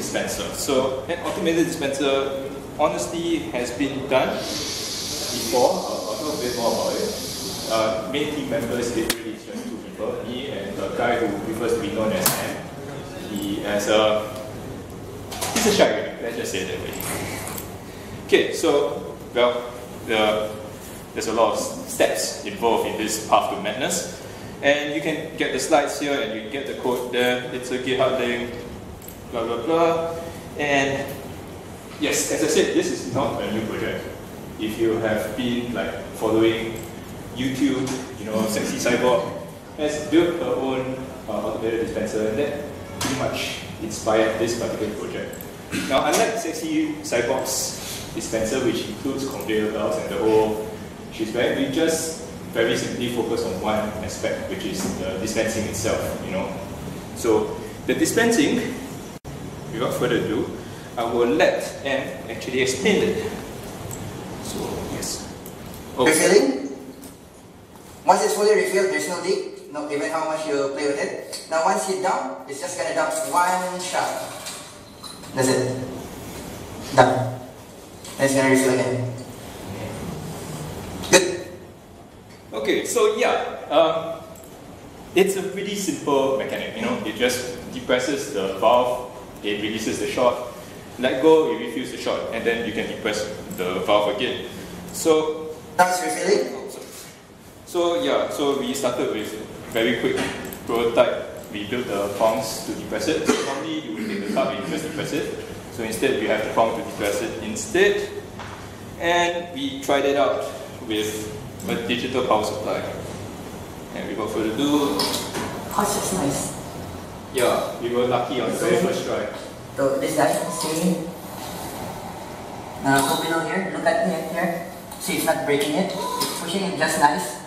dispenser. So an automated dispenser honestly has been done before. I'll, I'll talk a bit more about it. Uh, main team members literally just two people, me and the guy who prefers to be known as M. He has a he's a shy guy, let's just say it that way. Okay, so well the there's a lot of steps involved in this path to madness. And you can get the slides here and you get the code there. It's a GitHub link, blah blah blah. And yes, as I said, this is not a new project. If you have been like following YouTube, you know, Sexy Cyborg has built her own uh, automated dispenser and that pretty much inspired this particular project. Now, unlike Sexy Cyborg's dispenser, which includes conveyor belts and the whole she's very, we just very simply focus on one aspect, which is the dispensing itself, you know. So the dispensing, without further ado, I will let Anne actually explain it. So, yes. Oh. Refilling. Once it's fully refilled, there's no leak, no even how much you play with it. Now once you dump, it's just gonna dump one shot. That's it. Done. And it's gonna refill again. Okay, so yeah, um, it's a pretty simple mechanic, you know, it just depresses the valve, it releases the shot, let go, it refills the shot, and then you can depress the valve again. So, that's refilling? So yeah, so we started with very quick prototype. We built the prongs to depress it. So normally you would take the cup and just depress it. So instead we have the prong to depress it instead. And we tried it out with a digital power supply. And without further ado, oh, just nice. Yeah, we were lucky on the very first try. So this guy, see? Now go below here, look at it here. See, it's not breaking it. It's pushing it just nice.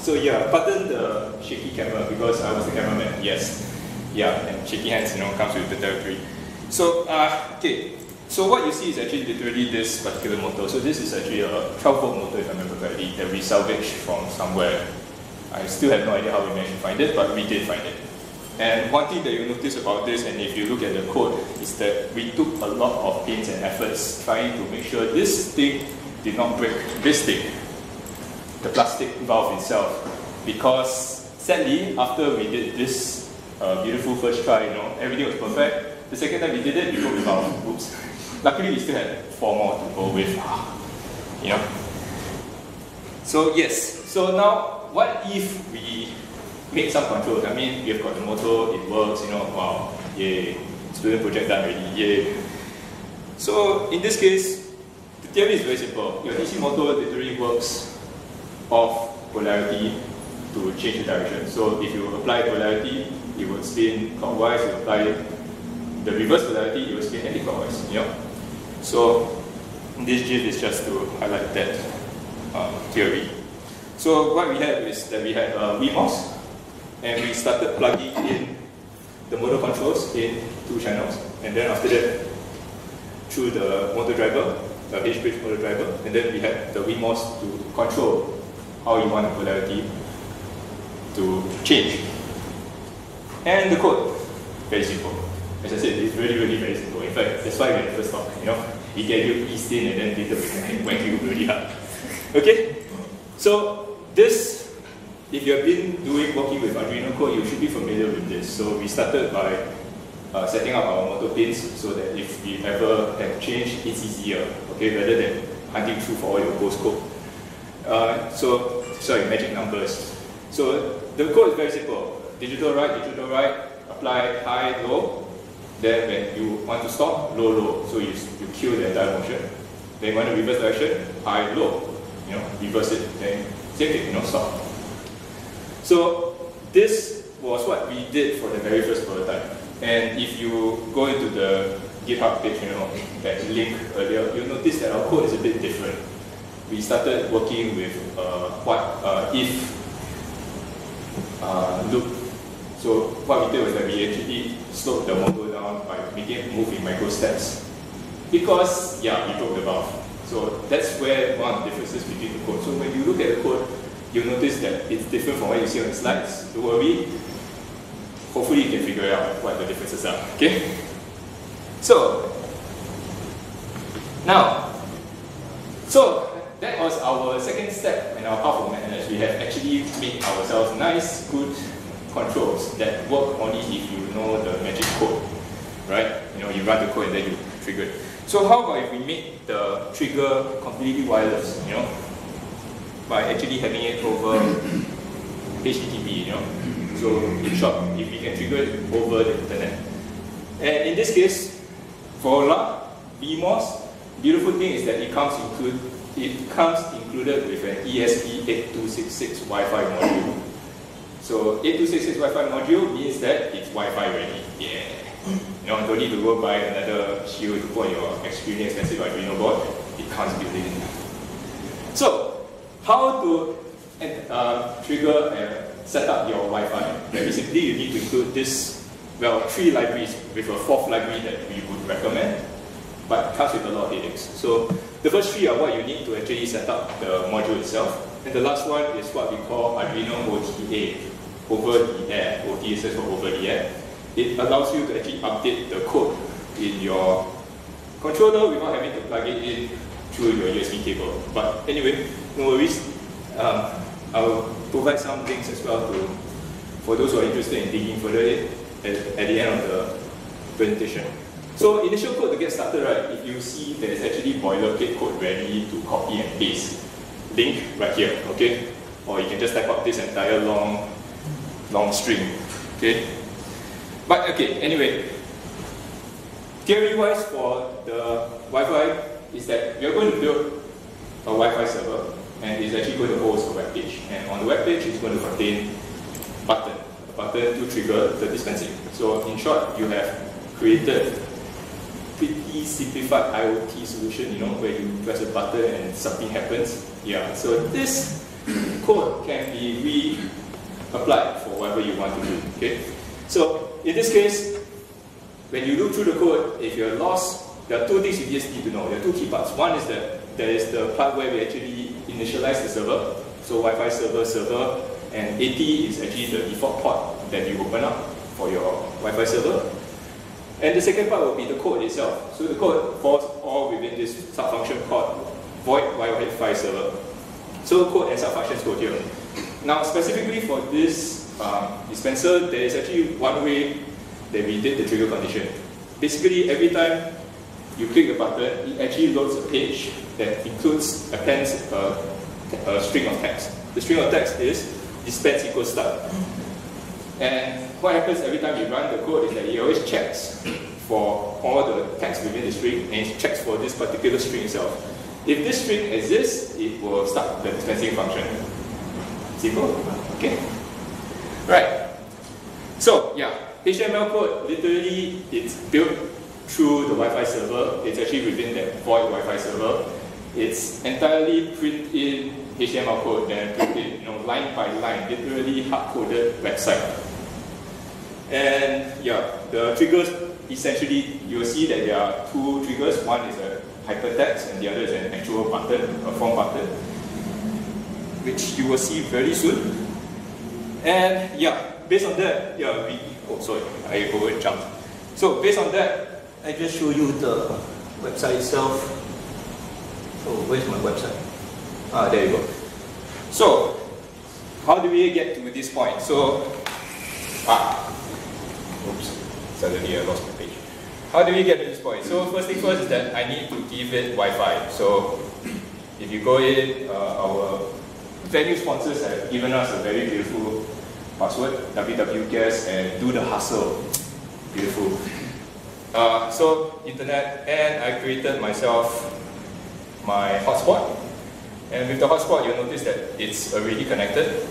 So yeah, pardon the shaky camera because I was the cameraman, yes. Yeah, and shaky hands, you know, comes with the territory. So, uh, okay, so what you see is actually literally this particular motor. So this is actually a 12 volt motor if I remember correctly that we salvaged from somewhere. I still have no idea how we managed to find it, but we did find it. And one thing that you notice about this, and if you look at the code, is that we took a lot of pains and efforts trying to make sure this thing did not break this thing, the plastic valve itself. Because sadly, after we did this uh, beautiful first try, you know, everything was perfect. The second time we did it, we broke the valve. Oops. Luckily, we still had four more to go with. You know. So yes. So now, what if we make some controls? I mean, we've got the motor, it works. You know, wow, yay! Student project done already, yay! So in this case, the theory is very simple. Your DC motor literally works off polarity to change the direction. So if you apply polarity, it would spin clockwise. You apply the reverse polarity, it will spin anti-clockwise. You know? So this GIF is just to highlight that um, theory. So what we had is that we had uh, a WeMos, and we started plugging in the motor controls in two channels. And then after that, through the motor driver, the H-bridge motor driver, and then we had the WeMos to control how you want the polarity to change. And the code, very simple. As I said, it's really, really very simple. In fact, that's why when I first talked, you know, he gave you east in and then later we went you really hard. Okay? So this, if you have been doing working with Arduino code, you should be familiar with this. So we started by uh, setting up our motor pins so that if we ever have change, it's easier, okay, rather than hunting through for all your post code. Uh, so, sorry, magic numbers. So the code is very simple. digitalWrite, digital right, apply high, low, then when you want to stop, low, low. So you, you kill the entire motion. Then you want to reverse direction, high, low. You know, reverse it, then you know, stop. So this was what we did for the very first prototype. And if you go into the GitHub page, you know, that link earlier, you'll notice that our code is a bit different. We started working with uh, what uh, if uh, loop. So what we did was that we actually slowed the motor down by making it move in micro steps. Because, yeah, we broke the valve. So that's where one of the differences between the code. So when you look at the code, you'll notice that it's different from what you see on the slides. Don't worry. hopefully you can figure out what the differences are. Okay? So, now, so that was our second step in our path of madness. We have actually made ourselves nice, good controls that work only if you know the magic code, right? You know, you run the code and then you trigger it. So how about if we make the trigger completely wireless, you know, by actually having it over HTTP, you know. So in short, if we can trigger it over the internet. And in this case, for LA, WeMos, beautiful thing is that it comes include it comes included with an ESP8266 Wi-Fi module. So 8266 Wi-Fi module means that it's Wi-Fi ready. Yeah. You know, don't need to go buy another shield on your extremely expensive Arduino board. It comes built in. So, how to uh, trigger and set up your Wi-Fi? Very simply, you need to include this, well, three libraries with a fourth library that we would recommend, but comes with a lot of headaches. So, the first three are what you need to actually set up the module itself. And the last one is what we call Arduino OTA, over the air. OTA stands for over the air. It allows you to actually update the code in your controller without having to plug it in through your USB cable. But anyway, no worries. Um, I'll provide some links as well to for those who are interested in digging further in at, at the end of the presentation. So initial code to get started, right, if you see that there's actually boilerplate code ready to copy and paste. Link right here, okay? Or you can just type out this entire long, long string, okay? But okay, anyway, theory-wise for the Wi-Fi is that you're going to build a Wi-Fi server and it's actually going to host a web page. And on the web page, it's going to contain a button, a button to trigger the dispensing. So in short, you have created pretty simplified IoT solution, you know, where you press a button and something happens. Yeah, so this code can be re-applied for whatever you want to do, okay? So in this case, when you look through the code, if you're lost, there are two things you just need to know. There are two key parts. One is that there is the part where we actually initialize the server, so Wi-Fi server, server, and 80 is actually the default port that you open up for your Wi-Fi server. And the second part will be the code itself. So the code falls all within this subfunction called void Wi-Fi server. So code and subfunctions code here. Now specifically for this um, dispenser, there is actually one way that we did the trigger condition. Basically, every time you click the button, it actually loads a page that includes, appends a, a string of text. The string of text is dispense equals start. And what happens every time you run the code is that it always checks for all the text within the string and it checks for this particular string itself. If this string exists, it will start the dispensing function. Simple? Okay. Right. So yeah, HTML code literally it's built through the Wi-Fi server. It's actually within that void Wi-Fi server. It's entirely print in HTML code, then print in, you know, line by line, literally hard-coded website. And yeah, the triggers essentially you'll see that there are two triggers. One is a hypertext, and the other is an actual button, a form button, which you will see very soon. And yeah, based on that, yeah, we oh sorry, I over jumped. So based on that, I just show you the website itself. So where's my website? Ah, there you go. So, how do we get to this point? So, ah, oops, suddenly I lost my page. How do we get to this point? So first thing first is that I need to give it Wi-Fi. So if you go in, uh, our venue sponsors have given us a very beautiful password, wwguest, and do the hustle. Beautiful. Uh, so internet, and I created myself my hotspot. And with the hotspot, you'll notice that it's already connected.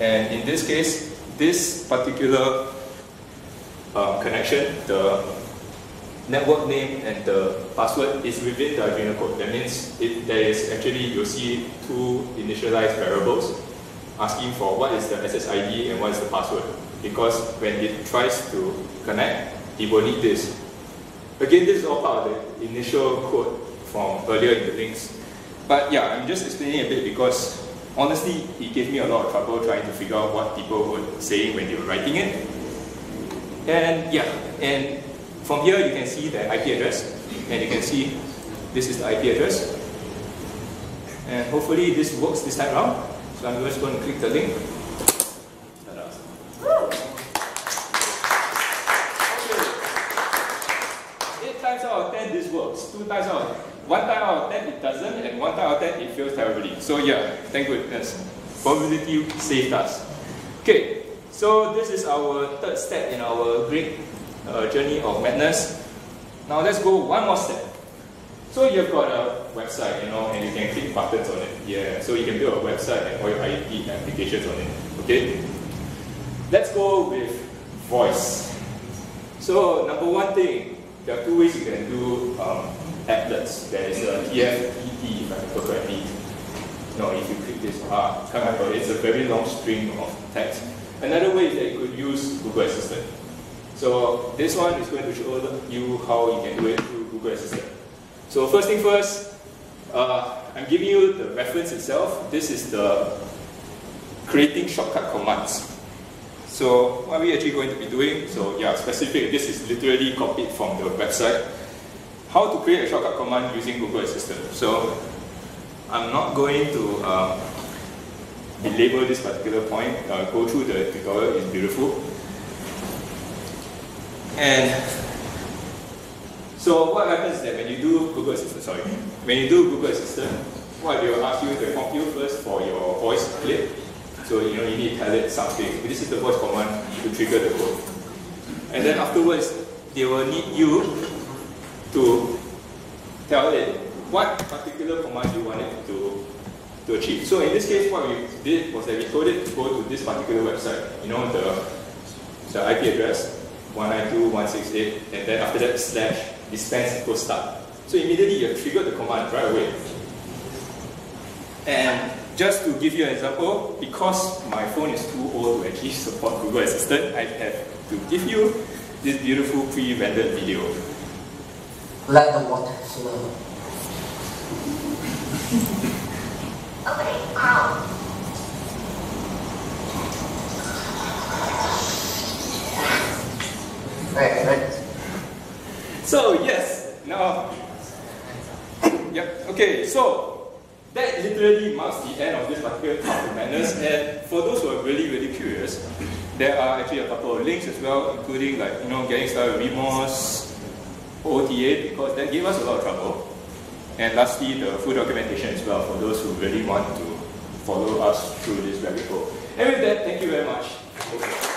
And in this case, this particular uh, connection, the network name and the password is within the Arduino code. That means it, there is actually, you'll see two initialized variables asking for what is the SSID and what is the password. Because when it tries to connect, it will need this. Again, this is all part of the initial code from earlier in the links. But yeah, I'm just explaining a bit because honestly, it gave me a lot of trouble trying to figure out what people were saying when they were writing it. And yeah, and from here you can see the IP address, and you can see this is the IP address. And hopefully this works this time around. So I'm just going to click the link. Eight times out of ten this works. Two times out of one time out of ten it doesn't, and one time out of ten it fails terribly. So yeah, thank goodness. Probability saved us. Okay, so this is our third step in our great uh, journey of madness. Now let's go one more step. So you've got a website, you know, and you can click buttons on it. Yeah, so you can build a website and all your IT applications on it. Okay? Let's go with voice. So number one thing, there are two ways you can do um, applets. There is IFTTT, if I remember correctly. No, if you click this, ah, can't remember. It's a very long string of text. Another way is that you could use Google Assistant. So this one is going to show you how you can do it through Google Assistant. So first thing first, uh, I'm giving you the reference itself. This is the creating shortcut commands. So what are we actually going to be doing? So yeah, specific, this is literally copied from the website. How to create a shortcut command using Google Assistant. So I'm not going to um, belabor this particular point, uh, go through the tutorial, it's beautiful. And so what happens is that when you do Google Assistant, sorry, when you do Google Assistant, what they will ask you to you first for your voice clip. So you know you need to tell it something. This is the voice command to trigger the code. And then afterwards, they will need you to tell it what particular command you want it to, to achieve. So in this case, what we did was that we told it to go to this particular website. You know the the IP address 192.168, and then after that slash dispense equals start. So immediately you have triggered the command right away. And just to give you an example, because my phone is too old to actually support Google Assistant, I have to give you this beautiful pre-rendered video. Let the water flow. Opening Chrome. Right, right. So yes, now, yep, okay, so that literally marks the end of this particular part of madness. And for those who are really, really curious, there are actually a couple of links as well, including like, you know, getting started with Remorse, OTA, because that gave us a lot of trouble. And lastly, the full documentation as well, for those who really want to follow us through this rabbit hole. And with that, thank you very much.